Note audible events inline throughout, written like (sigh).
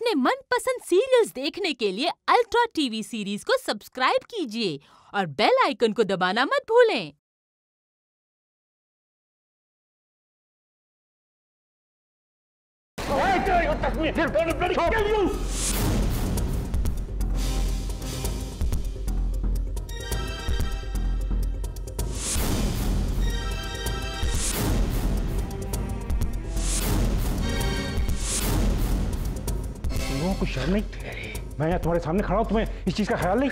अपने मनपसंद सीरियल्स देखने के लिए अल्ट्रा टीवी सीरीज़ को सब्सक्राइब कीजिए और बेल आइकन को दबाना मत भूलें। तुम लोगों को शर्म नहीं मैं यहाँ तुम्हारे सामने खड़ा हूँ तुम्हें इस चीज़ का ख्याल नहीं?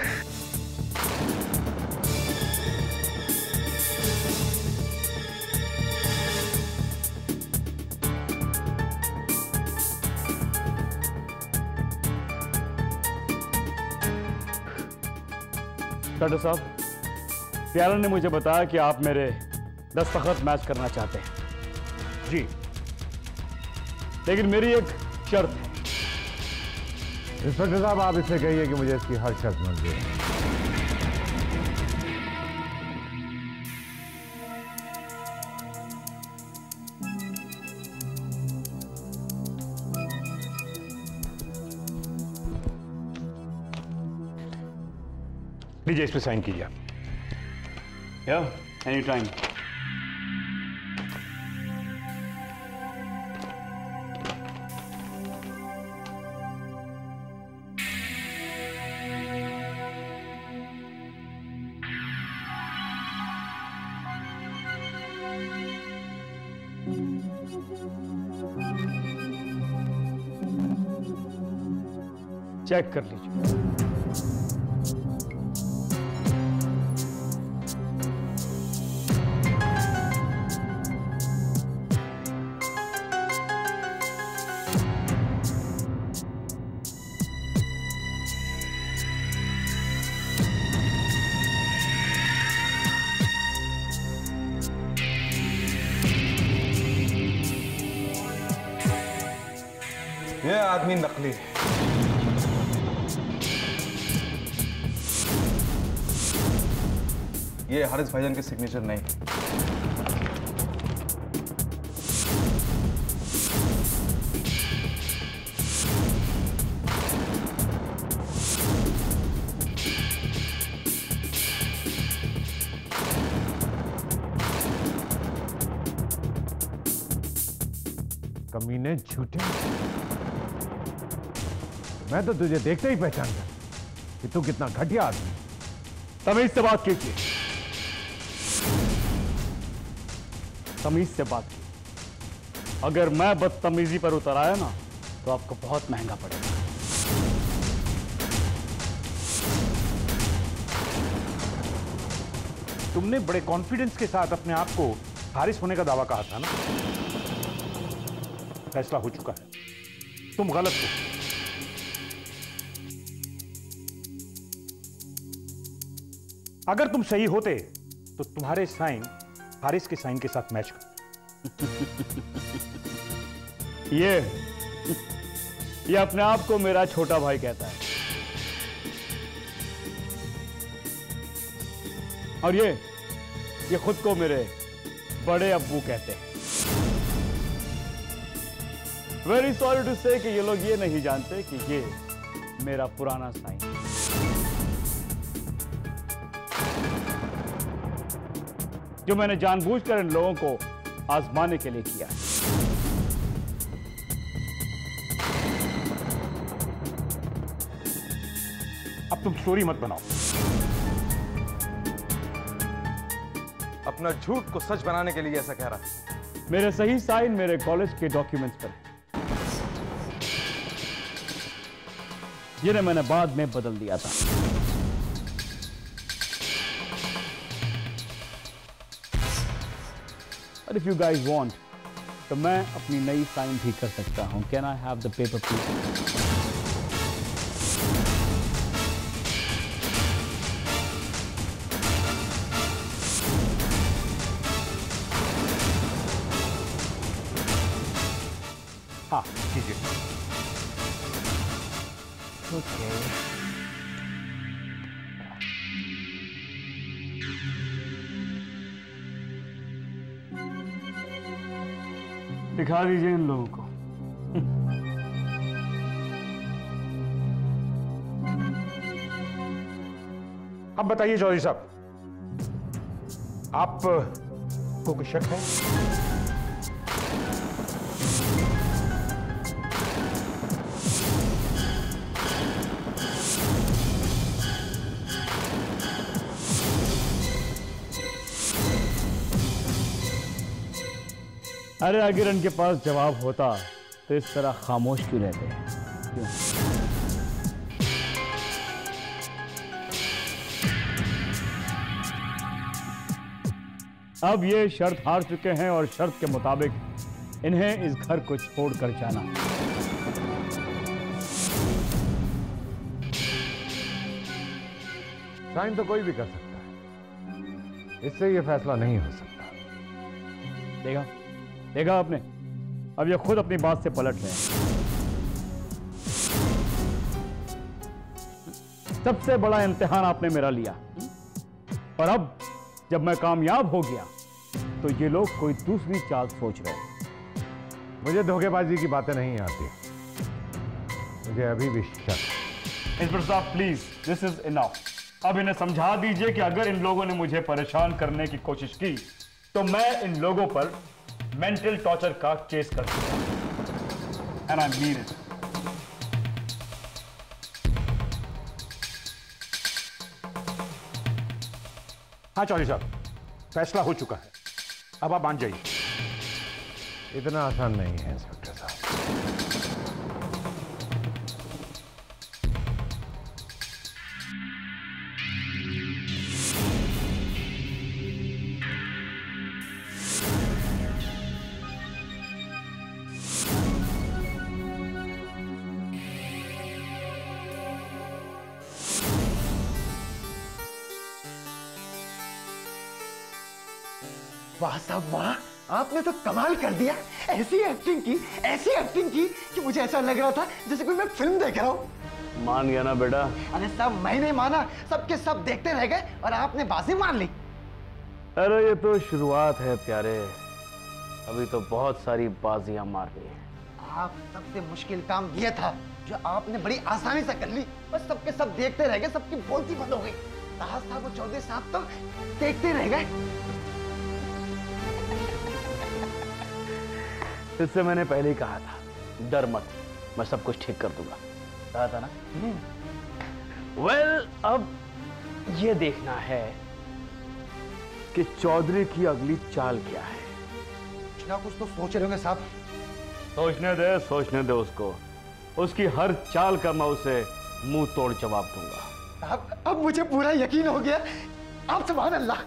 डॉक्टर साहब प्यारा ने मुझे बताया कि आप मेरे दस्तखत मैच करना चाहते हैं। जी। लेकिन मेरी एक शर्त है। इंस्पेक्टर साहब आप इससे कहिए कि मुझे इसकी हर शर्त मंजूर है लीजिए इस पे साइन कीजिए आप। या एनी टाइम चेक कर लीजिए। ये आदमी नकली है। ये हारिस भाईजान के सिग्नेचर नहीं। कमीने झूठे। मैं तो तुझे देखते ही पहचान गया कि तू कितना घटिया आदमी। तमीज से बात कीजिए। तमीज से बात की। अगर मैं बदतमीजी पर उतर आया ना तो आपको बहुत महँगा पड़ेगा। तुमने बड़े कॉन्फिडेंस के साथ अपने आप को हारिस होने का दावा कहा था ना? फैसला हो चुका है। तुम गलत हो। अगर तुम सही होते तो तुम्हारे साइन हारिस के साइन के साथ मैच कर। (laughs) ये ये अपने आप को मेरा छोटा भाई कहता है। और ये ये खुद को मेरे बड़े अब्बू कहते हैं। वेरी सॉरी टू से ये लोग ये नहीं जानते कि ये मेरा पुराना साइन जो मैंने जानबूझकर इन लोगों को आजमाने के लिए किया। है अब तुम स्टोरी मत बनाओ। अपना झूठ को सच बनाने के लिए ऐसा कह रहा है मेरे सही साइन मेरे कॉलेज के डॉक्यूमेंट्स पर। है जिन्हें मैंने बाद में बदल दिया था। और इफ़ यू गाइज़ वॉन्ट तो मैं अपनी नई साइन भी कर सकता हूँ. Can I have the paper please दिखा दीजिए इन लोगों को। अब बताइए चौधरी साहब आप को कोई शक है? अरे अगर इनके पास जवाब होता तो इस तरह खामोश क्यों रहते? क्यों अब ये शर्त हार चुके हैं और शर्त के मुताबिक इन्हें इस घर को छोड़कर जाना। साइन तो कोई भी कर सकता है। इससे ये फैसला नहीं हो सकता। देखा? देखा आपने? अब ये खुद अपनी बात से पलट रहे हैं। सबसे बड़ा इम्तिहान आपने मेरा लिया। और अब जब मैं कामयाब हो गया तो ये लोग कोई दूसरी चाल सोच रहे हैं। मुझे धोखेबाजी की बातें नहीं आती। मुझे अभी भी शक। इंस्पेक्टर साहब प्लीज़ दिस इज़ इनफ अब इन्हें समझा दीजिए कि अगर इन लोगों ने मुझे परेशान करने की कोशिश की तो मैं इन लोगों पर मेंटल टॉर्चर का चेस कर एंड आई मीन हाँ चौधरी साहब, फैसला हो चुका है। अब आप मान जाइए। इतना आसान नहीं है इंस्पेक्टर आपने तो कमाल कर दिया। ऐसी एक्टिंग की ऐसी एक्टिंग की कि मुझे ऐसा लग रहा था जैसे कोई मैं फ़िल्म देख रहा हूँ। मान गया ना बेटा। अरे साहब मैं नहीं माना सबके सब देखते रह गए और आपने बाजी मान ली। अरे ये तो शुरुआत है प्यारे। अभी तो बहुत सारी बाजियाँ मारनी है आप सबसे मुश्किल काम ये था जो आपने बड़ी आसानी से कर ली। बस सबके सब देखते रह गए सबकी बोलती बंद हो गई। साहब साहब चौधरी साहब तो देखते रह गए। इससे मैंने पहले ही कहा था डर मत मैं सब कुछ ठीक कर दूँगा। कहा था ना? वेल well, अब ये देखना है कि चौधरी की अगली चाल क्या है। ना कुछ तो सोच रहे होंगे साहब। सोचने दे सोचने दे उसको। उसकी हर चाल का मैं उसे मुँह तोड़ जवाब दूँगा। साहब अब मुझे पूरा यकीन हो गया। आप सुभान अल्लाह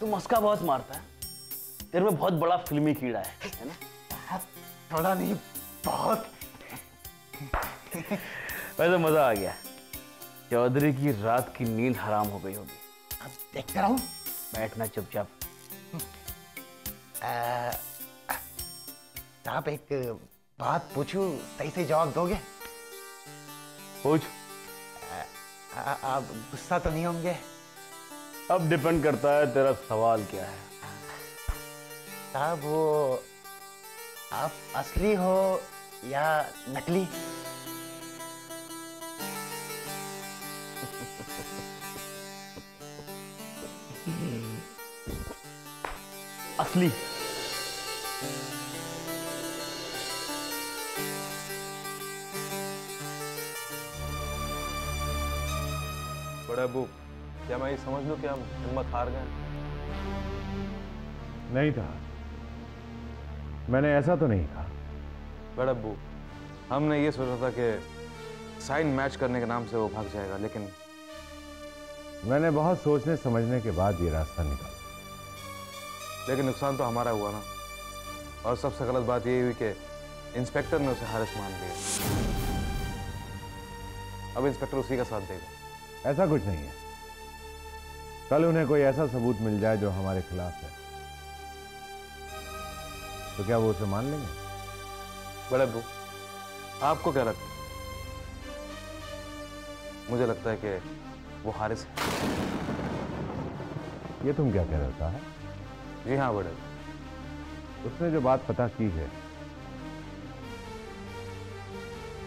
तू मस्का बहुत मारता है। तेरे में बहुत बड़ा फिल्मी कीड़ा है है ना? थोड़ा नहीं बहुत। वैसे मज़ा आ गया। चौधरी की रात की नींद हराम हो गई होगी। अब देखते रहूँ। बैठना चुपचाप। आप एक बात पूछूँ सही से जवाब दोगे? पूछ। आप गुस्सा तो नहीं होंगे? अब डिपेंड करता है तेरा सवाल क्या है। साहब वो आप असली हो या नकली? असली। बड़े अबू क्या मैं ये समझ लूँ कि हम हिम्मत हार गए नहीं कहा मैंने ऐसा तो नहीं कहा। बड़े अबू हमने ये सोचा था कि साइन मैच करने के नाम से वो भाग जाएगा लेकिन मैंने बहुत सोचने समझने के बाद ये रास्ता निकाला। लेकिन नुकसान तो हमारा हुआ ना। और सबसे गलत बात ये हुई कि इंस्पेक्टर ने उसे हारिस मान लिया। अब इंस्पेक्टर उसी का साथ देगा। ऐसा कुछ नहीं है। कल उन्हें कोई ऐसा सबूत मिल जाए जो हमारे खिलाफ है। तो क्या वो उसे मान लेंगे? बड़े अबू आपको क्या लगता है? मुझे लगता है कि वो हारिस है। ये तुम क्या कह रहे हो है जी हाँ बड़े उसने जो बात पता की है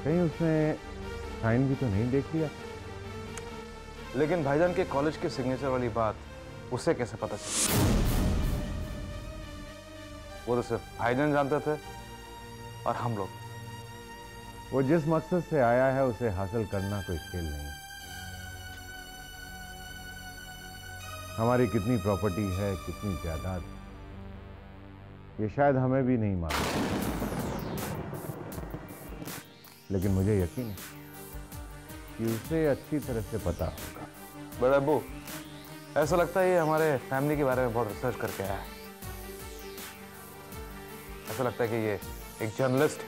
कहीं उसने साइन भी तो नहीं देख लिया? लेकिन भाईजान के कॉलेज के सिग्नेचर वाली बात उसे कैसे पता चली? वो तो सिर्फ़ भाईजान जानते थे और हम लोग। वो जिस मकसद से आया है उसे हासिल करना कोई खेल नहीं। हमारी कितनी प्रॉपर्टी है कितनी जायदाद ये शायद हमें भी नहीं मालूम। लेकिन मुझे यकीन है कि उसे अच्छी तरह से पता होगा। बड़े अब्बू ऐसा लगता है ये हमारे फैमिली के बारे में बहुत रिसर्च करके आया है। ऐसा लगता है कि ये एक जर्नलिस्ट।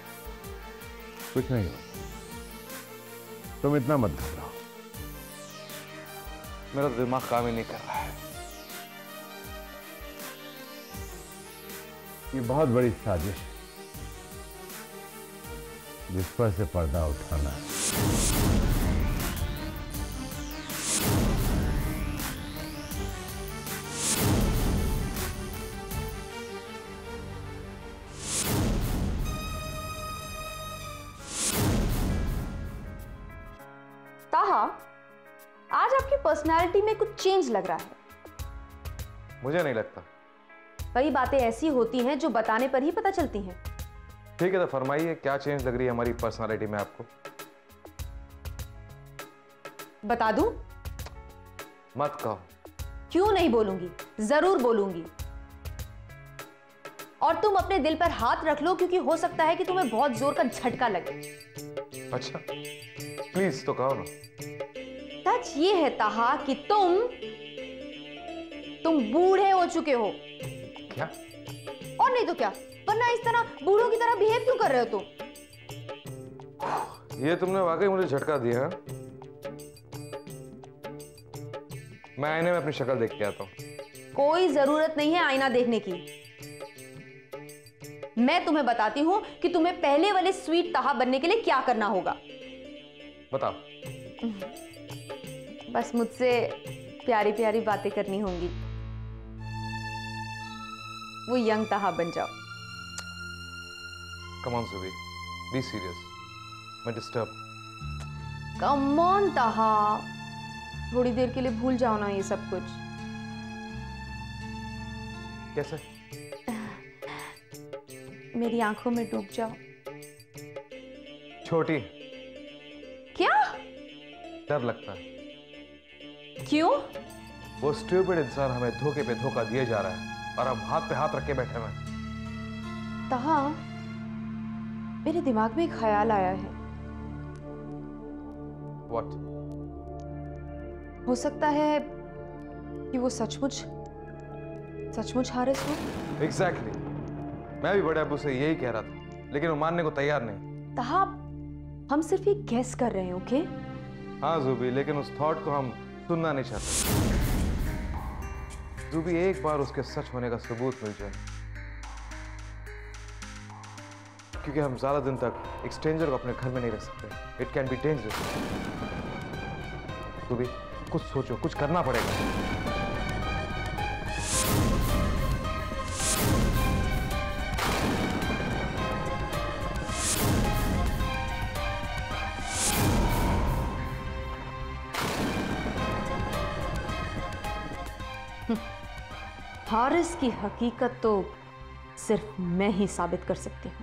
कुछ नहीं। हो तुम इतना मत घबराओ। मेरा तो दिमाग काम ही नहीं कर रहा है। ये बहुत बड़ी साजिश जिस पर से पर्दा उठाना है। लग रहा है। मुझे नहीं लगता। कई बातें ऐसी होती हैं जो बताने पर ही पता चलती हैं। ठीक है तो फरमाइए क्या चेंज लग रही है हमारी पर्सनालिटी में आपको? बता दूँ? मत कहो। क्यों नहीं बोलूँगी? ज़रूर बोलूँगी। और तुम अपने दिल पर हाथ रख लो क्योंकि हो सकता है कि तुम्हें बहुत ज़ोर का झटका लगे। अच्छा प्लीज़ तो कहो ना। सच ये है ताहा कि तुम तुम बूढ़े हो चुके हो। क्या? और नहीं तो क्या? वरना इस तरह बूढ़ों की तरह बिहेव क्यों कर रहे हो तुम? ये तुमने वाकई मुझे झटका दिया है? मैं आईने में अपनी शक्ल देख के आता हूँ। कोई ज़रूरत नहीं है आईना देखने की। मैं तुम्हें बताती हूँ कि तुम्हें पहले वाले स्वीट ताहा बनने के लिए क्या करना होगा। बताओ। बस मुझसे प्यारी प्यारी बातें करनी होंगी। वो यंग ताहा बन जाओ। Come on Subi be serious मैं डिस्टर्ब कम ऑन ताहा। थोड़ी देर के लिए भूल जाओ ना ये सब कुछ। कैसे? मेरी आँखों में डूब जाओ। छोटी। क्या? डर लगता है। क्यों? वो स्टूपिड इंसान हमें धोखे पे धोखा दिए जा रहा है। और हम हाथ पे हाथ रख के बैठे हैं। ताहा मेरे दिमाग में एक ख्याल आया है। व्हाट हो सकता है कि वो सचमुच सचमुच हारिस हो। एग्जैक्टली मैं भी बड़े अब्बू से यही कह रहा था लेकिन वो मानने को तैयार नहीं। ताहा हम सिर्फ़ ये गैस कर रहे हैं ओके हाँ जूबी लेकिन उस थॉट को हम सुनना नहीं चाहते। जूबी एक बार उसके सच होने का सबूत मिल जाए। क्योंकि हम ज़्यादा दिन तक एक स्ट्रेंजर को अपने घर में नहीं रख सकते। इट कैन बी डेंजरस भी कुछ सोचो, कुछ करना पड़ेगा। हारिस की हकीकत तो सिर्फ़ मैं ही साबित कर सकती हूँ।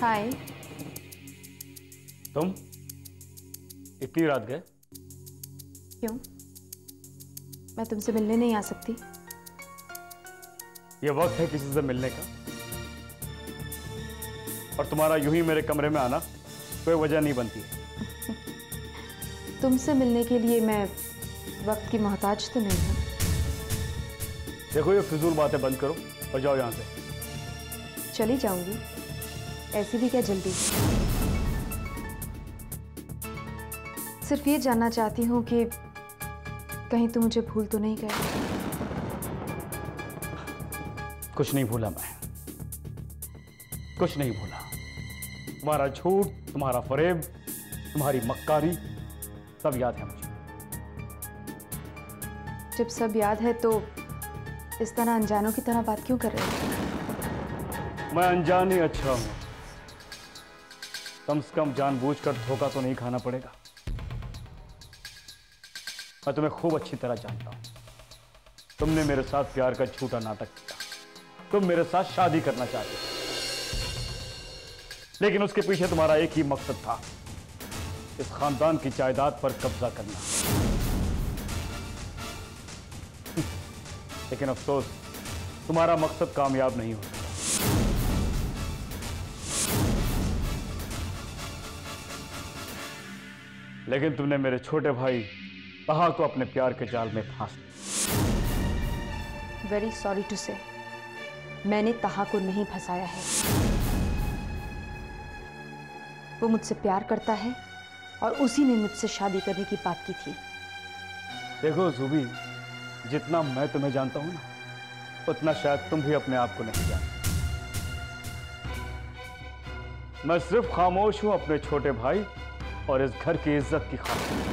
हाय। तुम इतनी रात गए? क्यों? मैं तुमसे मिलने नहीं आ सकती। ये वक्त है किसी से मिलने का। और तुम्हारा यूँ ही मेरे कमरे में आना कोई वजह नहीं बनती। (laughs) तुमसे मिलने के लिए मैं वक्त की मोहताज तो नहीं हूँ। देखो ये फिजूल बातें बंद करो और जाओ यहाँ से। चली जाऊँगी। ऐसी भी क्या जल्दी? सिर्फ़ ये जानना चाहती हूँ कि कहीं तुम मुझे भूल तो नहीं गए कुछ नहीं भूला मैं। कुछ नहीं भूला। तुम्हारा झूठ तुम्हारा फरेब तुम्हारी मक्कारी सब याद है जब सब याद है तो इस तरह अनजानों की तरह बात क्यों कर रहे हो? मैं अनजान ही अच्छा हूँ। कम से कम जानबूझकर धोखा तो नहीं खाना पड़ेगा। मैं तुम्हें खूब अच्छी तरह जानता हूँ। तुमने मेरे साथ प्यार का झूठा नाटक किया। तुम मेरे साथ शादी करना चाहते थे लेकिन उसके पीछे तुम्हारा एक ही मकसद था, इस खानदान की जायदाद पर कब्जा करना। लेकिन अफसोस तुम्हारा मकसद कामयाब नहीं हो सका लेकिन तुमने मेरे छोटे भाई तहा को अपने प्यार के जाल में फांस वेरी सॉरी टू से मैंने तहा को नहीं फंसाया है। वो मुझसे प्यार करता है और उसी ने मुझसे शादी करने की बात की थी। देखो जूबी जितना मैं तुम्हें जानता हूँ ना, उतना शायद तुम भी अपने आप को नहीं जानते। मैं सिर्फ़ खामोश हूँ अपने छोटे भाई और इस घर की इज़्ज़त की खातिर।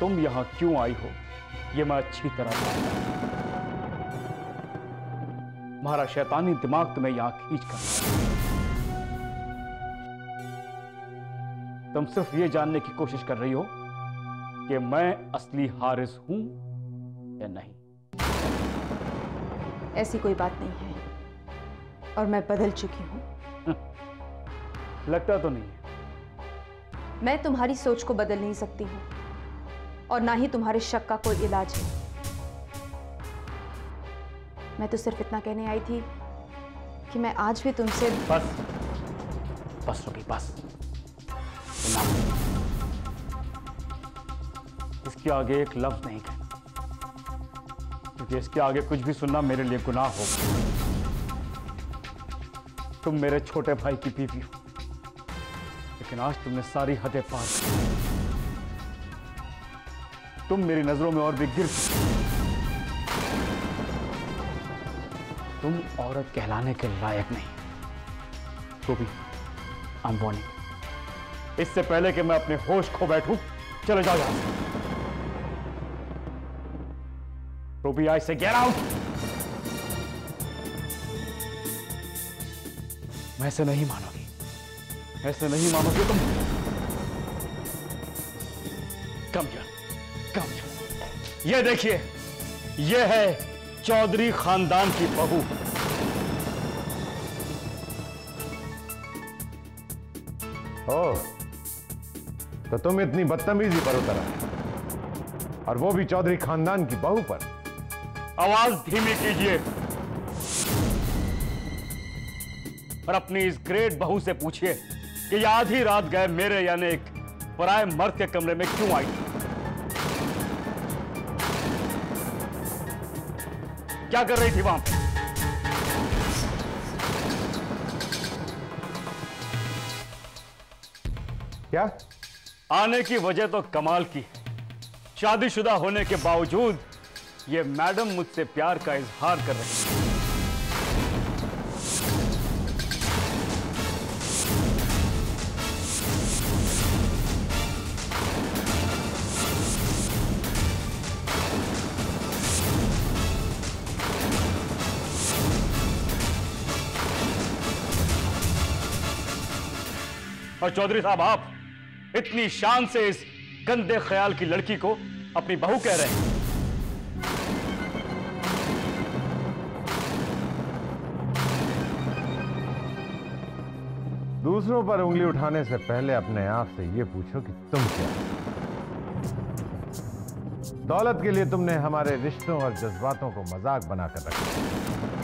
तुम यहाँ क्यों आई हो? यह मैं अच्छी तरह तुम्हारा शैतानी दिमाग तुम्हें यहाँ खींच कर तुम सिर्फ़ ये जानने की कोशिश कर रही हो कि मैं असली हारिस हूँ या नहीं। ऐसी कोई बात नहीं है और मैं बदल चुकी हूँ। (laughs) लगता तो नहीं है। मैं तुम्हारी सोच को बदल नहीं सकती हूँ और ना ही तुम्हारे शक का कोई इलाज है। मैं तो सिर्फ़ इतना कहने आई थी कि मैं आज भी तुमसे बस। बस रुकी बस। ना इसके आगे एक लफ्ज नहीं कहना। क्योंकि इसके आगे कुछ भी सुनना मेरे लिए गुनाह हो तुम मेरे छोटे भाई की बीवी हो। लेकिन आज तुमने सारी हदें पार दी। तुम मेरी नज़रों में और भी गिर तुम औरत कहलाने के लायक नहीं। तो भी आई इससे पहले कि मैं अपने होश खो बैठूं, चले जाओ से रूबी आई से गेट आउट मैं ऐसे नहीं मानोगी। ऐसे नहीं मानोगे तुम कम जा कम जा ये देखिए ये है चौधरी खानदान की बहू। ओ तो तुम इतनी बदतमीजी पर उतर और वो भी चौधरी खानदान की बहू पर। आवाज़ धीमी कीजिए। और अपनी इस ग्रेट बहू से पूछिए कि आधी रात गए मेरे यानी एक पराए मर्द के कमरे में क्यों आई? क्या कर रही थी वहाँ क्या? आने की वजह तो कमाल की शादीशुदा होने के बावजूद ये मैडम मुझसे प्यार का इजहार कर रही है। और चौधरी साहब, आप इतनी शान से इस गंदे ख्याल की लड़की को अपनी बहू कह रहे हैं। दूसरों पर उंगली उठाने से पहले अपने आप से ये पूछो कि तुम क्या दौलत के लिए तुमने हमारे रिश्तों और जज्बातों को मज़ाक बनाकर रखा।